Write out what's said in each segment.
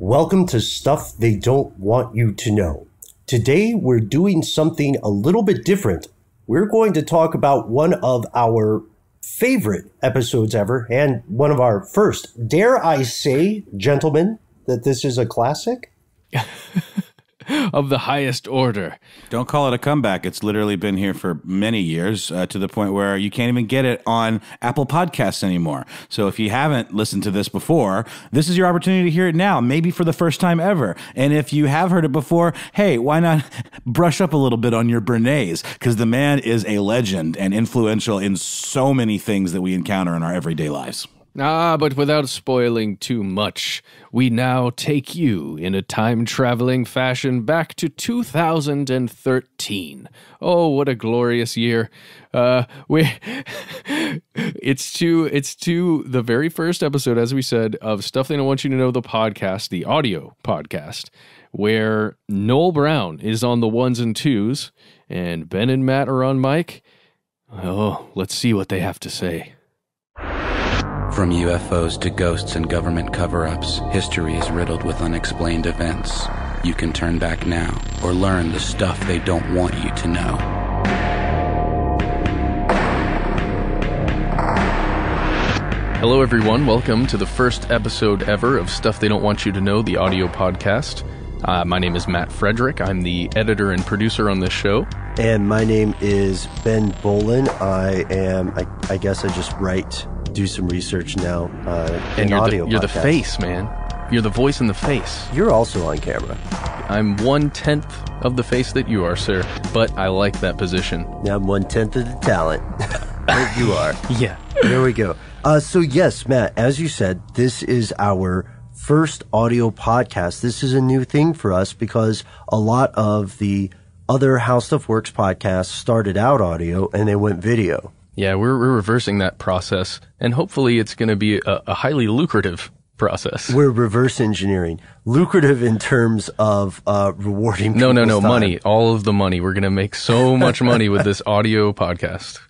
Welcome to Stuff They Don't Want You to Know. Today we're doing something a little bit different. We're going to talk about one of our favorite episodes ever and one of our first. Dare I say, gentlemen, that this is a classic? of the highest order. Don't call it a comeback. It's literally been here for many years uh, to the point where you can't even get it on Apple Podcasts anymore. So if you haven't listened to this before, this is your opportunity to hear it now, maybe for the first time ever. And if you have heard it before, hey, why not brush up a little bit on your Bernays? Because the man is a legend and influential in so many things that we encounter in our everyday lives. Ah, but without spoiling too much, we now take you in a time traveling fashion back to 2013. Oh, what a glorious year. Uh, we it's to it's to the very first episode, as we said, of Stuff They Don't Want You to Know the podcast, the audio podcast, where Noel Brown is on the ones and twos, and Ben and Matt are on mic. Oh, let's see what they have to say. From UFOs to ghosts and government cover ups, history is riddled with unexplained events. You can turn back now or learn the stuff they don't want you to know. Hello, everyone. Welcome to the first episode ever of Stuff They Don't Want You to Know, the audio podcast. Uh, my name is Matt Frederick. I'm the editor and producer on this show. And my name is Ben Bowlin. I am, I, I guess I just write do some research now. Uh, and you're, audio the, you're the face, man. You're the voice and the face. You're also on camera. I'm one tenth of the face that you are, sir, but I like that position. Now I'm one tenth of the talent that you are. Yeah. There we go. Uh, so yes, Matt, as you said, this is our first audio podcast. This is a new thing for us because a lot of the other How Stuff Works podcasts started out audio and they went video. Yeah, we're, we're reversing that process, and hopefully it's going to be a, a highly lucrative process. We're reverse engineering. Lucrative in terms of uh, rewarding. No, no, no, time. money. All of the money. We're going to make so much money with this audio podcast.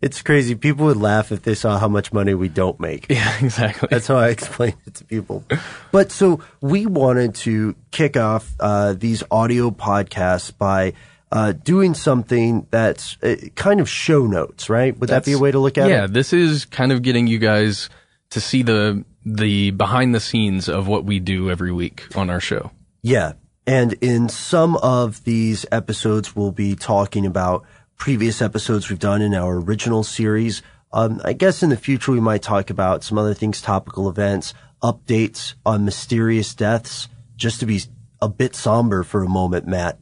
It's crazy. People would laugh if they saw how much money we don't make. Yeah, exactly. That's how I explain it to people. But so we wanted to kick off uh, these audio podcasts by uh, doing something that's uh, kind of show notes, right? Would that's, that be a way to look at yeah, it? Yeah, this is kind of getting you guys to see the the behind the scenes of what we do every week on our show. Yeah. And in some of these episodes, we'll be talking about previous episodes we've done in our original series. Um, I guess in the future, we might talk about some other things, topical events, updates on mysterious deaths, just to be a bit somber for a moment, Matt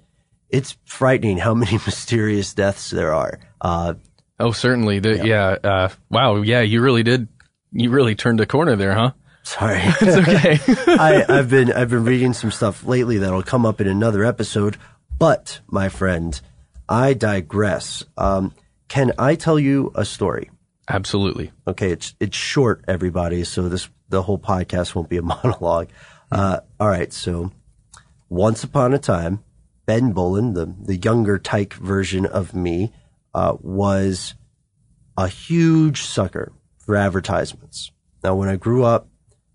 it's frightening how many mysterious deaths there are. Uh, oh, certainly. The, yeah. yeah uh, wow. Yeah. You really did. You really turned a corner there, huh? Sorry. it's okay. I, I've been, I've been reading some stuff lately that'll come up in another episode. But my friend, I digress. Um, can I tell you a story? Absolutely. Okay. It's, it's short, everybody. So this, the whole podcast won't be a monologue. Uh, all right. So once upon a time, Ben Bowlin, the, the younger tyke version of me, uh, was a huge sucker for advertisements. Now, when I grew up,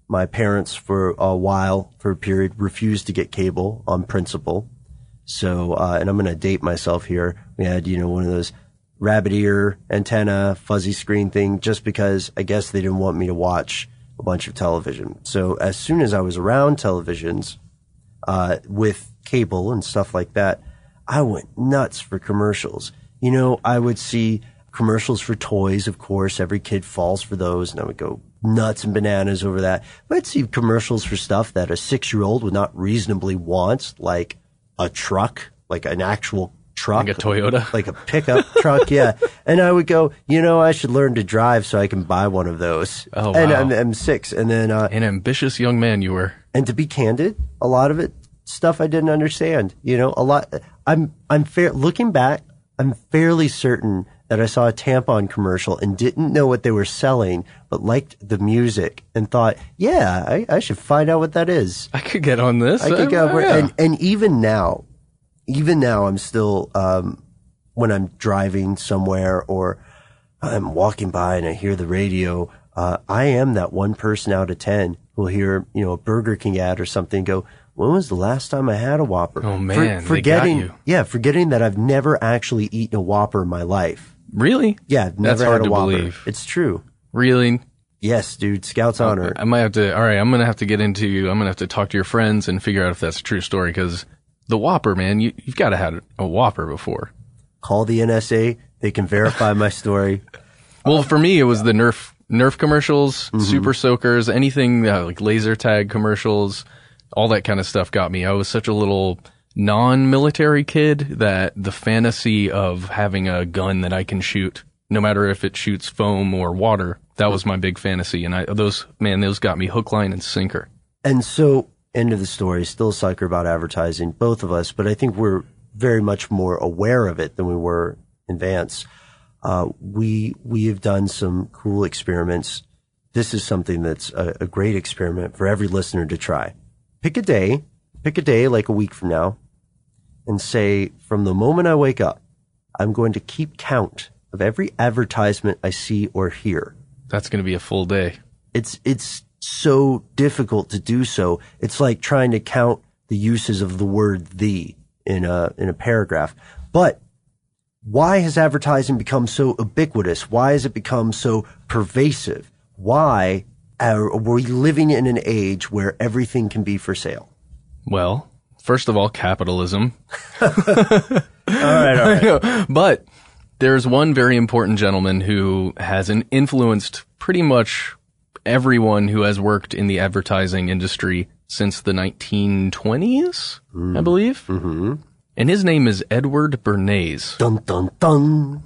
my parents for a while, for a period, refused to get cable on principle. So, uh, and I'm going to date myself here. We had, you know, one of those rabbit ear antenna, fuzzy screen thing, just because I guess they didn't want me to watch a bunch of television. So as soon as I was around televisions, uh, with cable and stuff like that, I went nuts for commercials. You know, I would see commercials for toys, of course. Every kid falls for those, and I would go nuts and bananas over that. But I'd see commercials for stuff that a six year old would not reasonably want, like a truck, like an actual truck. Like a Toyota? Like a pickup truck, yeah. And I would go, you know, I should learn to drive so I can buy one of those. Oh, wow. And I'm, I'm six. And then, uh, An ambitious young man you were. And to be candid, a lot of it stuff I didn't understand. You know, a lot. I'm I'm fair. Looking back, I'm fairly certain that I saw a tampon commercial and didn't know what they were selling, but liked the music and thought, yeah, I, I should find out what that is. I could get on this. I could get over, yeah. and and even now, even now, I'm still um, when I'm driving somewhere or I'm walking by and I hear the radio. uh, I am that one person out of 10 who'll hear, you know, a Burger King ad or something go, when was the last time I had a Whopper? Oh, For- man, got forgetting, you. yeah, forgetting that I've never actually eaten a Whopper in my life. Really? Yeah, I've That's never hard had a Whopper. believe. It's true. Really? Yes, dude, Scout's honor. I might have to. All right, I'm gonna have to get into. I'm gonna have to talk to your friends and figure out if that's a true story. Because the Whopper, man, you, you've got to have a Whopper before. Call the NSA. They can verify my story. Well, for me, it was the Nerf Nerf commercials, Super Soakers, anything uh, like laser tag commercials, all that kind of stuff got me. I was such a little non-military kid that the fantasy of having a gun that I can shoot, no matter if it shoots foam or water, that was my big fantasy. And I, those, man, those got me hook, line, and sinker. And so, end of the story, still sucker about advertising, both of us, but I think we're very much more aware of it than we were in Vance. Uh, we, we have done some cool experiments. This is something that's a, a great experiment for every listener to try. Pick a day, pick a day like a week from now, and say, from the moment I wake up, I'm going to keep count of every advertisement I see or hear That's going to be a full day. it's it's so difficult to do so. It's like trying to count the uses of the word "the" in a in a paragraph. But why has advertising become so ubiquitous? Why has it become so pervasive? Why Uh, are we living in an age where everything can be for sale? Well, first of all, capitalism. All right, all right. but there's one very important gentleman who has an influenced pretty much everyone who has worked in the advertising industry since the 1920s, I mm-hmm. believe. Mm-hmm. And his name is Edward Bernays. dun dun dun.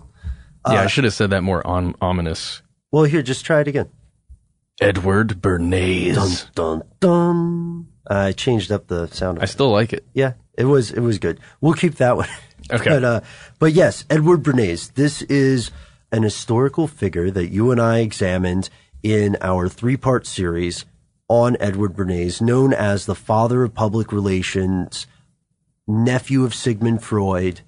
yeah, I uh, should have said that more on, ominous. Well, here, just try it again. Edward Bernays. Dun dun dun. I changed up the sound. I still like it. Yeah, it was it was good. We'll keep that one. Okay. but uh, but yes, Edward Bernays. This is an historical figure that you and I examined in our three part series on Edward Bernays, known as the father of public relations, nephew of Sigmund Freud.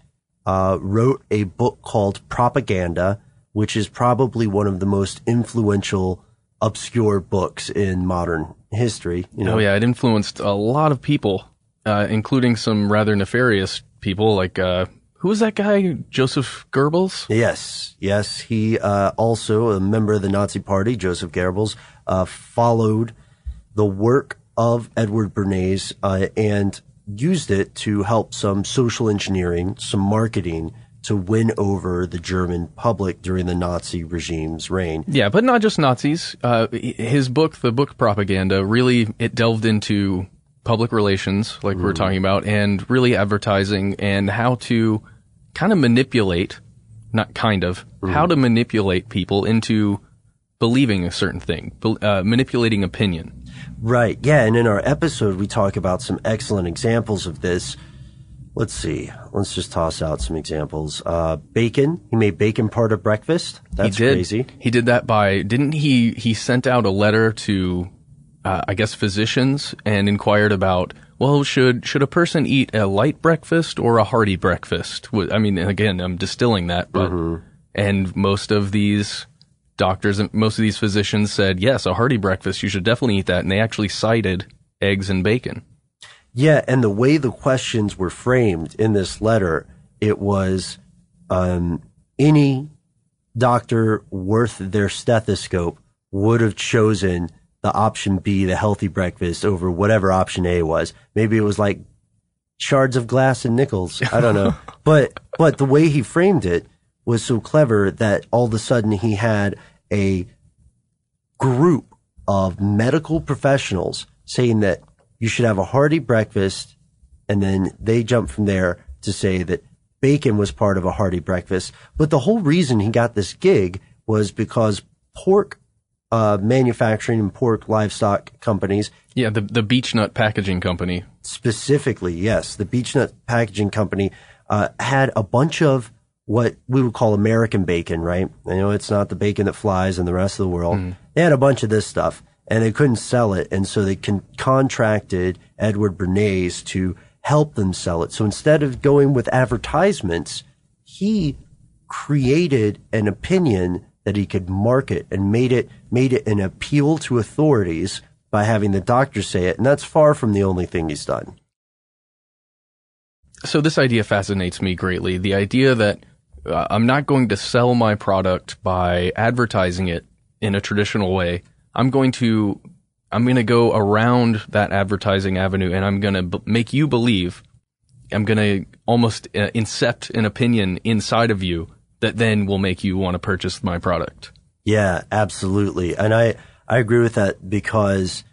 Uh, wrote a book called Propaganda, which is probably one of the most influential, obscure books in modern history. You know, Oh yeah, it influenced a lot of people, uh, including some rather nefarious people like, uh, who was that guy? Joseph Goebbels? Yes, yes. He uh, also a member of the Nazi Party. Joseph Goebbels uh, followed the work of Edward Bernays uh, and used it to help some social engineering, some marketing to win over the German public during the Nazi regime's reign. Yeah, but not just Nazis. Uh, his book, the book Propaganda, really it delved into public relations, like we we're talking about, and really advertising and how to kind of manipulate, not kind of, how to manipulate people into believing a certain thing, uh, manipulating opinion. Right. Yeah. And in our episode, we talk about some excellent examples of this. Let's see. Let's just toss out some examples. Uh, bacon. He made bacon part of breakfast. That's he did. crazy. He did that by didn't he? He sent out a letter to, uh, I guess, physicians and inquired about. Well, should should a person eat a light breakfast or a hearty breakfast? I mean, again, I'm distilling that, but and most of these doctors and most of these physicians said yes, a hearty breakfast. You should definitely eat that, and they actually cited eggs and bacon. Yeah, and the way the questions were framed in this letter, it was um, any doctor worth their stethoscope would have chosen the option B, the healthy breakfast, over whatever option A was. Maybe it was like shards of glass and nickels. I don't know, but but the way he framed it was so clever that all of a sudden he had a group of medical professionals saying that you should have a hearty breakfast. And then they jump from there to say that bacon was part of a hearty breakfast. But the whole reason he got this gig was because pork uh, manufacturing and pork livestock companies Yeah, the the beech nut packaging company. specifically, yes, the Beechnut Packaging Company uh, had a bunch of what we would call American bacon, right? You know, it's not the bacon that flies in the rest of the world. They had a bunch of this stuff, and they couldn't sell it, and so they con- contracted Edward Bernays to help them sell it. So instead of going with advertisements, he created an opinion that he could market and made it made it an appeal to authorities by having the doctor say it, and that's far from the only thing he's done. So this idea fascinates me greatly. The idea that uh, I'm not going to sell my product by advertising it in a traditional way. I'm going to I'm going to go around that advertising avenue and I'm going to b- make you believe I'm going to almost uh, incept an opinion inside of you that then will make you want to purchase my product. Yeah, absolutely. And I, I agree with that because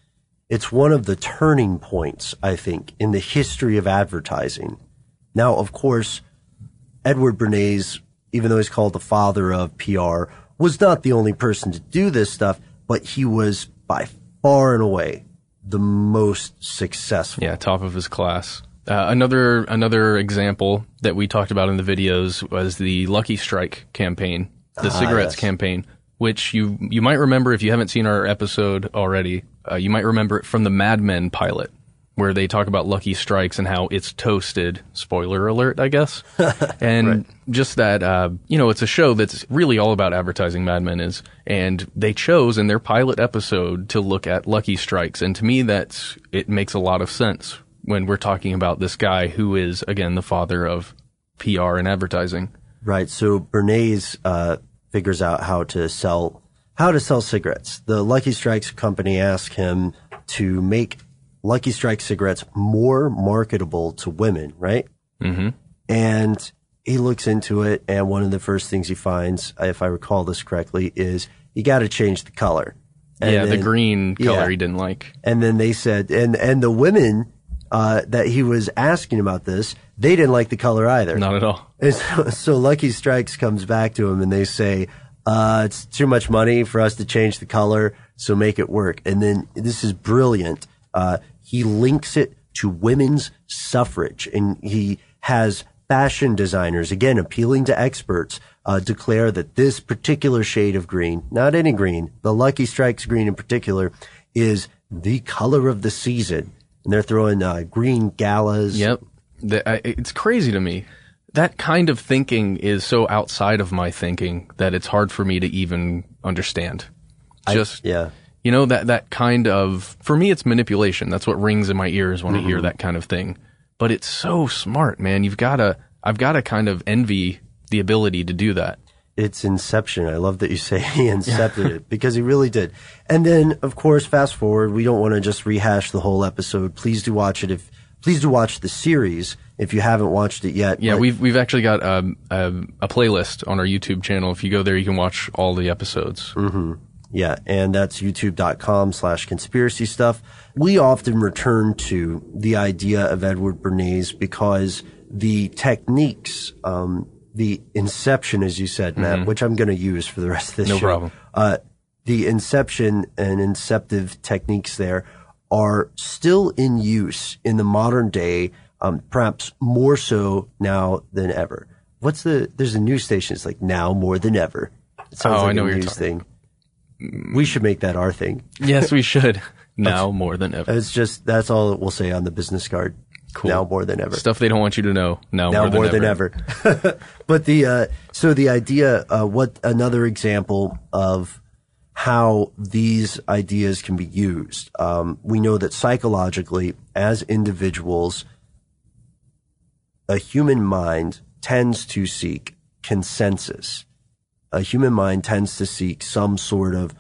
it's one of the turning points, I think, in the history of advertising. Now, of course, Edward Bernays, even though he's called the father of PR, was not the only person to do this stuff, but he was by far and away the most successful. Yeah, top of his class. Uh, another another example that we talked about in the videos was the Lucky Strike campaign, the Ah, cigarettes yes. campaign, which you you might remember if you haven't seen our episode already. Uh, you might remember it from the Mad Men pilot, where they talk about Lucky Strikes and how it's toasted. Spoiler alert, I guess. and just that, uh, you know, it's a show that's really all about advertising. Mad Men is, and they chose in their pilot episode to look at Lucky Strikes, and to me, that's it makes a lot of sense when we're talking about this guy who is again the father of PR and advertising. Right. So Bernays uh, figures out how to sell how to sell cigarettes. The Lucky Strikes company asked him to make Lucky Strike cigarettes more marketable to women. Right. Mm-hmm. And he looks into it, and one of the first things he finds, if I recall this correctly, is you got to change the color. And yeah, the green color yeah. he didn't like. And then they said, and and the women uh, that he was asking about this, they didn't like the color either. Not at all. And so, so Lucky Strikes comes back to him and they say, uh, it's too much money for us to change the color, so make it work. And then this is brilliant. Uh, he links it to women's suffrage and he has fashion designers, again, appealing to experts, uh, declare that this particular shade of green, not any green, the Lucky Strikes green in particular, is the color of the season. And they're throwing, uh, green galas. Yep. The, I, it's crazy to me. That kind of thinking is so outside of my thinking that it's hard for me to even understand. Just, Yeah. You know, that, that kind of, for me, it's manipulation. That's what rings in my ears when I Mm-hmm. hear that kind of thing. But it's so smart, man. You've gotta, I've gotta kind of envy the ability to do that. it's Inception. I love that you say he incepted it because he really did. And then, of course, fast forward. We don't want to just rehash the whole episode. Please do watch it. If please do watch the series if you haven't watched it yet. Yeah, But- we've, we've actually got um, um, a playlist on our YouTube channel. If you go there, you can watch all the episodes. Yeah, and that's youtube.com slash conspiracy stuff. We often return to the idea of Edward Bernays because the techniques, um, the inception, as you said, Matt, which I'm going to use for the rest of this No show. problem. Uh, the inception and inceptive techniques there are still in use in the modern day, um, perhaps more so now than ever. What's the, there's a news station. It's like now more than ever. It sounds Oh, I like know a news talking thing. We should make that our thing. yes, we should. Now more than ever. It's just that's all we'll say on the business card. Now more than ever. Stuff they don't want you to know. Now, now more, than, ever. ever. but the uh, so the idea, uh, what another example of how these ideas can be used. Um, we know that psychologically, as individuals, a human mind tends to seek consensus. A human mind tends to seek some sort of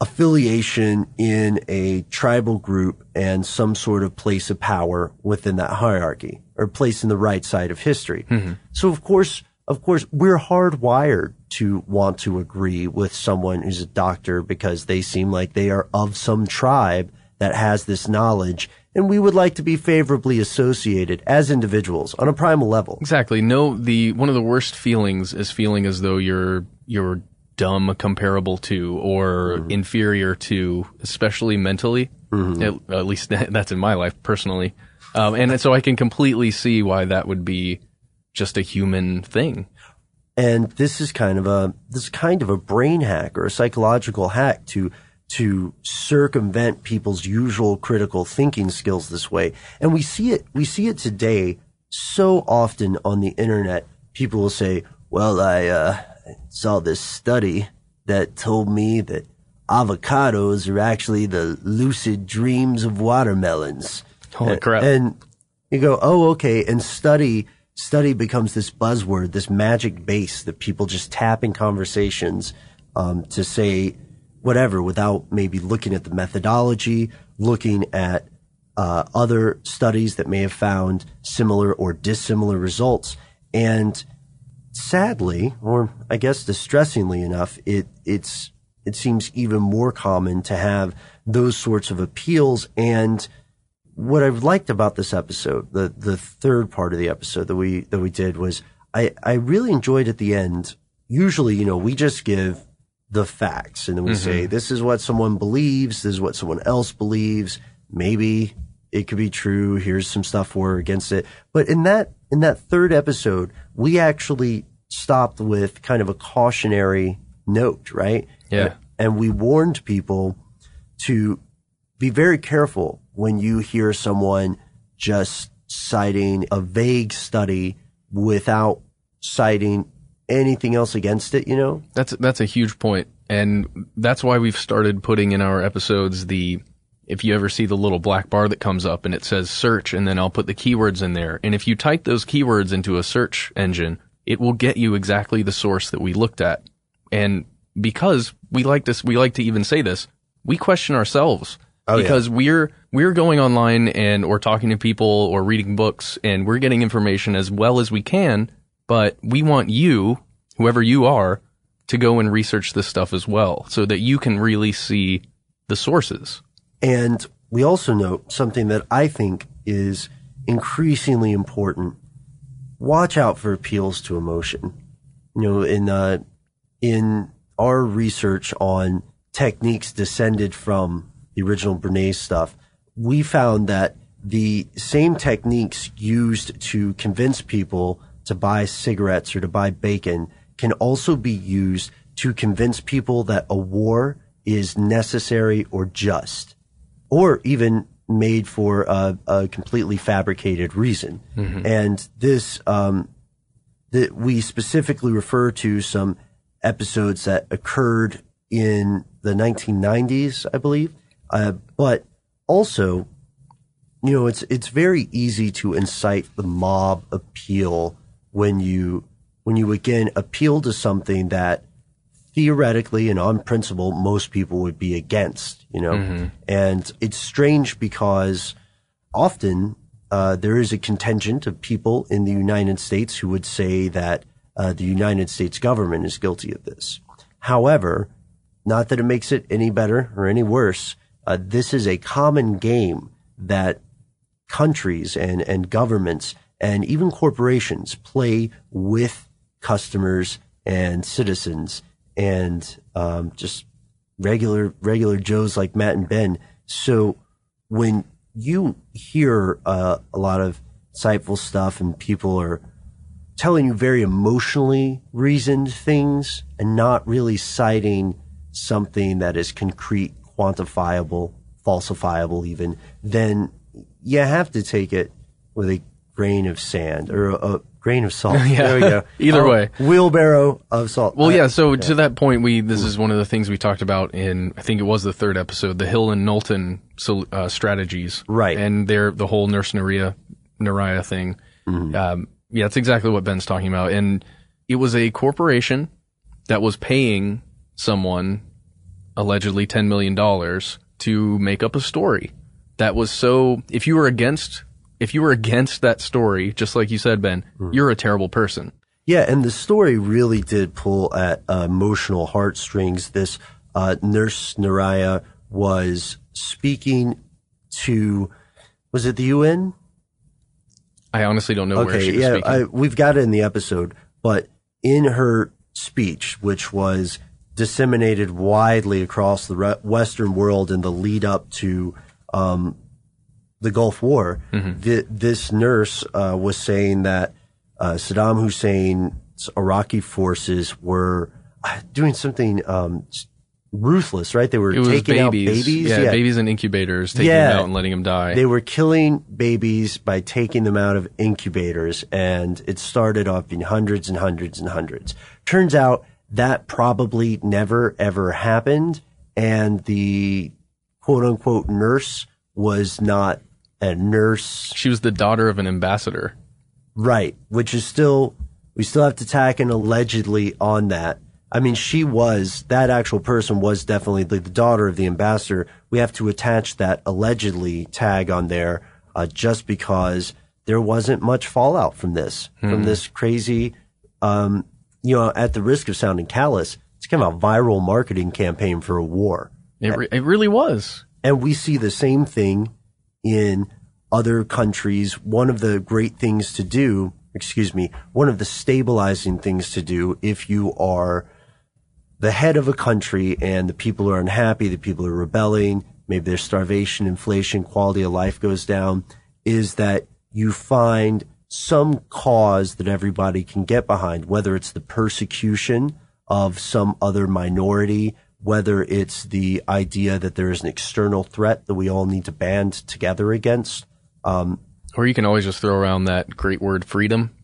affiliation in a tribal group and some sort of place of power within that hierarchy or place in the right side of history. Mm-hmm. So of course, of course, we're hardwired to want to agree with someone who's a doctor because they seem like they are of some tribe that has this knowledge and we would like to be favorably associated as individuals on a primal level. Exactly. No, the one of the worst feelings is feeling as though you're you're dumb comparable to or Mm-hmm. inferior to, especially mentally. Mm-hmm. At, at least that, that's in my life personally. Um, and so I can completely see why that would be just a human thing. And this is kind of a this is kind of a brain hack or a psychological hack to to circumvent people's usual critical thinking skills this way. And we see it we see it today so often on the internet. People will say, "Well, I uh, saw this study that told me that avocados are actually the lucid dreams of watermelons. Holy And- crap. And you go, oh, okay. And study, study becomes this buzzword, this magic base that people just tap in conversations um, to say whatever without maybe looking at the methodology, looking at uh, other studies that may have found similar or dissimilar results. And sadly, or I guess distressingly enough, it it's it seems even more common to have those sorts of appeals. And what I've liked about this episode, the the third part of the episode that we that we did was I I really enjoyed at the end. Usually, you know, we just give the facts and then we say mm-hmm. this is what someone believes, this is what someone else believes. Maybe it could be true. Here's some stuff for or against it. But in that in that third episode, we actually stopped with kind of a cautionary note, right? Yeah. And we warned people to be very careful when you hear someone just citing a vague study without citing anything else against it, you know? That's that's a huge point, and that's why we've started putting in our episodes the. If you ever see the little black bar that comes up and it says search, and then I'll put the keywords in there, and if you type those keywords into a search engine, it will get you exactly the source that we looked at. And because we like this, we like to even say this, we question ourselves oh, because we're we're going online and or talking to people or reading books and we're getting information as well as we can, but we want you, whoever you are, to go and research this stuff as well so that you can really see the sources. And we also note something that I think is increasingly important. Watch out for appeals to emotion. You know, in, uh, in our research on techniques descended from the original Bernays stuff, we found that the same techniques used to convince people to buy cigarettes or to buy bacon can also be used to convince people that a war is necessary or just, or even made for a, a completely fabricated reason. And this, um, that we specifically refer to some episodes that occurred in the 1990s, I believe. Uh, but also, you know, it's it's very easy to incite the mob appeal when you when you again appeal to something that theoretically and on principle most people would be against. You know, and it's strange because often uh, there is a contingent of people in the United States who would say that uh, the United States government is guilty of this. However, not that it makes it any better or any worse. Uh, this is a common game that countries and, and governments and even corporations play with customers and citizens and um, just regular regular Joes like Matt and Ben. So when you hear uh, a lot of insightful stuff and people are telling you very emotionally reasoned things and not really citing something that is concrete, quantifiable, falsifiable even, then you have to take it with a grain of sand or a, a grain of salt. Yeah. There we go. Either way. Wheelbarrow of salt. Well, Uh, yeah. So to that point, we this is one of the things we talked about in I think it was the third episode, the Hill and Knowlton uh, strategies, Right. And their the whole nurse Naria Nayirah thing. Um, yeah, that's exactly what Ben's talking about, and it was a corporation that was paying someone allegedly ten million dollars to make up a story that was so. If you were against, if you were against that story, just like you said, Ben, you're a terrible person. Yeah, and the story really did pull at uh, emotional heartstrings. This uh, nurse Nayirah was speaking to, was it the UN? I honestly don't know where Okay, she was yeah, speaking. I, we've got it in the episode, but in her speech, which was disseminated widely across the re- Western world in the lead up to um, the Gulf War, Mm-hmm. th- this nurse uh, was saying that uh, Saddam Hussein's Iraqi forces were uh, doing something um, ruthless, right? They were taking babies, out babies, yeah, babies in incubators, taking Yeah. them out and letting them die. they were killing babies by taking them out of incubators, and it started off being hundreds and hundreds and hundreds. Turns out that probably never ever happened. And the quote unquote nurse was not a nurse. She was the daughter of an ambassador. Right. Which is still, we still have to tack an allegedly on that. I mean, she was, that actual person was definitely the, the daughter of the ambassador. We have to attach that allegedly tag on there, uh, just because there wasn't much fallout from this, from this crazy, um, you know, at the risk of sounding callous, it's kind of a viral marketing campaign for a war. It, re- it really was. And we see the same thing in other countries. One of the great things to do, excuse me, one of the stabilizing things to do if you are the head of a country and the people are unhappy, the people are rebelling, maybe there's starvation, inflation, quality of life goes down, is that you find some cause that everybody can get behind, whether it's the persecution of some other minority, whether it's the idea that there is an external threat that we all need to band together against. Or you can always just throw around that great word freedom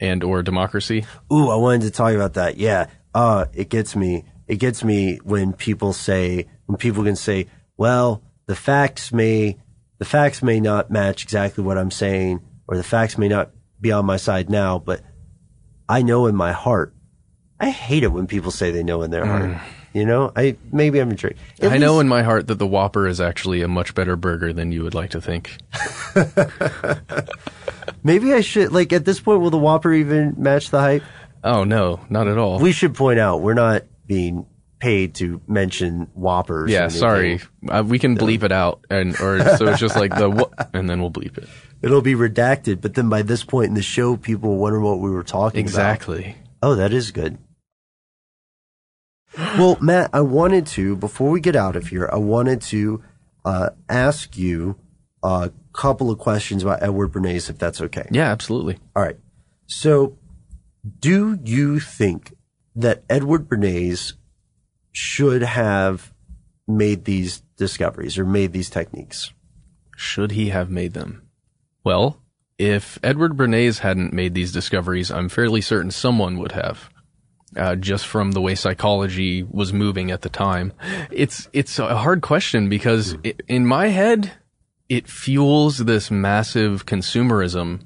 and or democracy. Ooh, I wanted to talk about that. Yeah. Uh, it gets me. It gets me when people say, when people can say, well, the facts may, the facts may not match exactly what I'm saying, or the facts may not be on my side now, but I know in my heart. I hate it when people say they know in their heart. You know, I, maybe I'm intrigued. At I know in my heart that the Whopper is actually a much better burger than you would like to think. maybe I should, like, at this point, will the Whopper even match the hype? Oh no, not at all. We should point out we're not being paid to mention Whoppers. yeah, sorry. Uh, we can bleep it out, and or so it's just like the and then we'll bleep it. It'll be redacted, but then by this point in the show, people wonder what we were talking about. Exactly. Oh, that is good. Well, Matt, I wanted to, before we get out of here, I wanted to uh, ask you a couple of questions about Edward Bernays, if that's okay. Yeah, absolutely. All right. So, do you think that Edward Bernays should have made these discoveries or made these techniques? Should he have made them? Well, if Edward Bernays hadn't made these discoveries, I'm fairly certain someone would have. Uh, just from the way psychology was moving at the time, it's it's a hard question because i in my head, it fuels this massive consumerism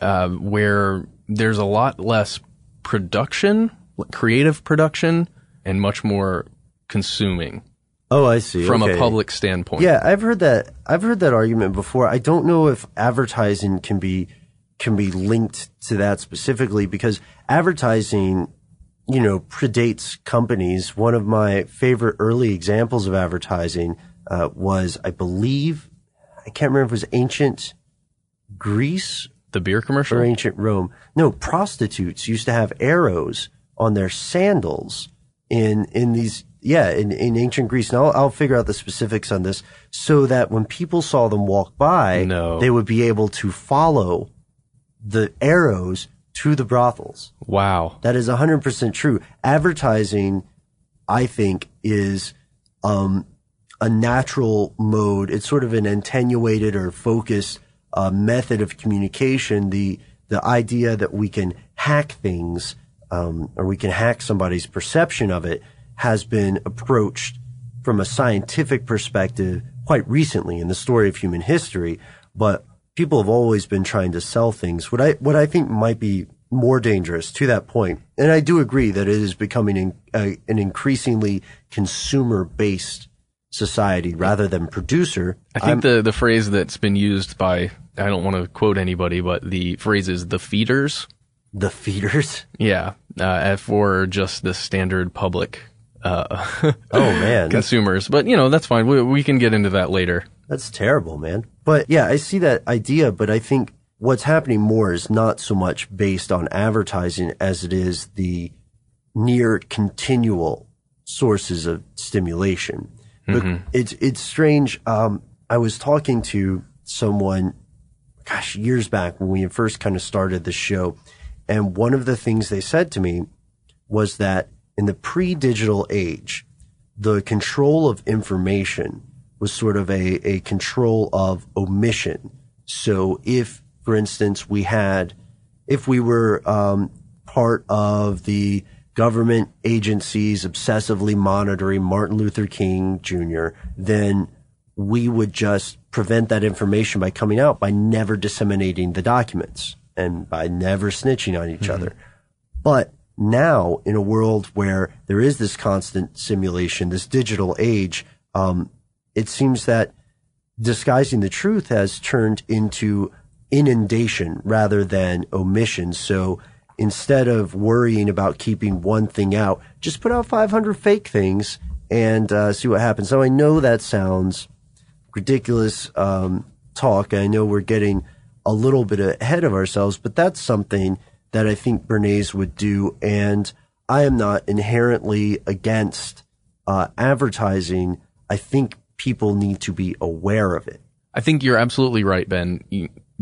uh, where there's a lot less production, creative production, and much more consuming Oh, I see. from Okay. a public standpoint. Yeah, I've heard that. I've heard that argument before. I don't know if advertising can be can be linked to that specifically because advertising, you know, predates companies. One of my favorite early examples of advertising uh, was, I believe, I can't remember if it was ancient Greece The beer commercial. or ancient Rome. No, prostitutes used to have arrows on their sandals in in these yeah in, in ancient Greece. And I'll, I'll figure out the specifics on this so that when people saw them walk by, No. they would be able to follow the arrows to the brothels. Wow. That is 100% true. Advertising, I think, is um, a natural mode. It's sort of an attenuated or focused uh, method of communication. The the idea that we can hack things um, or we can hack somebody's perception of it has been approached from a scientific perspective quite recently in the story of human history. But people have always been trying to sell things. What I what I think might be more dangerous to that point, and I do agree that it is becoming an, a, an increasingly consumer based society rather than producer. I think the, the phrase that's been used by, I don't want to quote anybody, but the phrase is the feeders. the feeders. Yeah. Uh, for just the standard public, uh, Oh man, consumers. But, you know, that's fine. We, we can get into that later. that's terrible, man. But yeah, I see that idea, but I think what's happening more is not so much based on advertising as it is the near continual sources of stimulation. But it's it's strange. Um, I was talking to someone, gosh, years back when we first kind of started the show, and one of the things they said to me was that in the pre-digital age, the control of information was sort of a, a control of omission. So if, for instance, we had, if we were um, part of the government agencies obsessively monitoring Martin Luther King Jr., then we would just prevent that information by coming out by never disseminating the documents and by never snitching on each other. But now in a world where there is this constant simulation, this digital age, um, it seems that disguising the truth has turned into inundation rather than omission. So instead of worrying about keeping one thing out, just put out 500 fake things and uh, see what happens. So I know that sounds ridiculous um, talk. I know we're getting a little bit ahead of ourselves, but that's something that I think Bernays would do. And I am not inherently against uh, advertising. I think people need to be aware of it. I think you're absolutely right, Ben.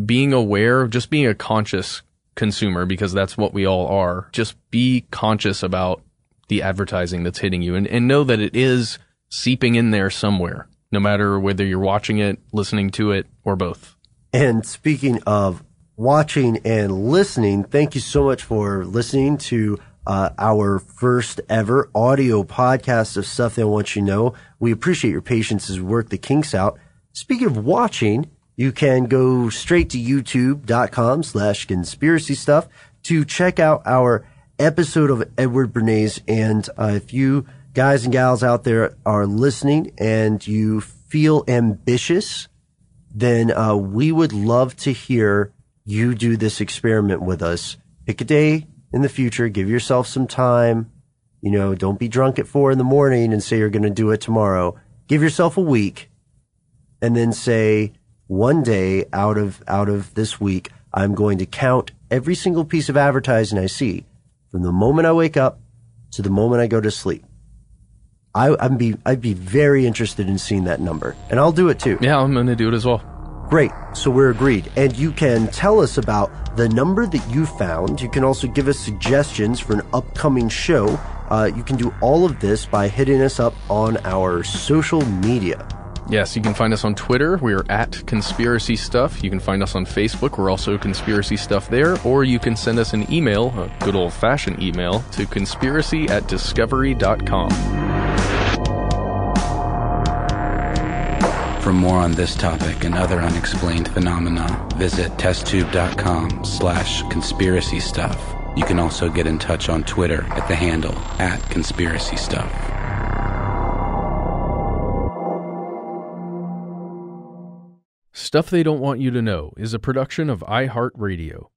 Being aware, just being a conscious consumer, because that's what we all are, just be conscious about the advertising that's hitting you and, and know that it is seeping in there somewhere, no matter whether you're watching it, listening to it, or both. And speaking of watching and listening, thank you so much for listening to uh, our first ever audio podcast of stuff they want you to know. We appreciate your patience as we work the kinks out. Speaking of watching, you can go straight to youtube.com slash conspiracy stuff to check out our episode of Edward Bernays. And uh, if you guys and gals out there are listening and you feel ambitious, then uh, we would love to hear you do this experiment with us. Pick a day in the future, give yourself some time. You know, don't be drunk at four in the morning and say you're going to do it tomorrow. Give yourself a week and then say one day out of, out of this week, I'm going to count every single piece of advertising I see from the moment I wake up to the moment I go to sleep. I, I'd be, I'd be very interested in seeing that number and I'll do it too. Yeah, I'm going to do it as well. Great. So we're agreed. And you can tell us about the number that you found. You can also give us suggestions for an upcoming show. Uh, you can do all of this by hitting us up on our social media. Yes, you can find us on Twitter. We're at Conspiracy Stuff. You can find us on Facebook. We're also Conspiracy Stuff there. Or you can send us an email, a good old fashioned email, to conspiracy at discovery.com. For more on this topic and other unexplained phenomena, visit testtube.com slash conspiracy stuff. You can also get in touch on Twitter at the handle at conspiracy stuff. Stuff They Don't Want You to Know is a production of iHeartRadio.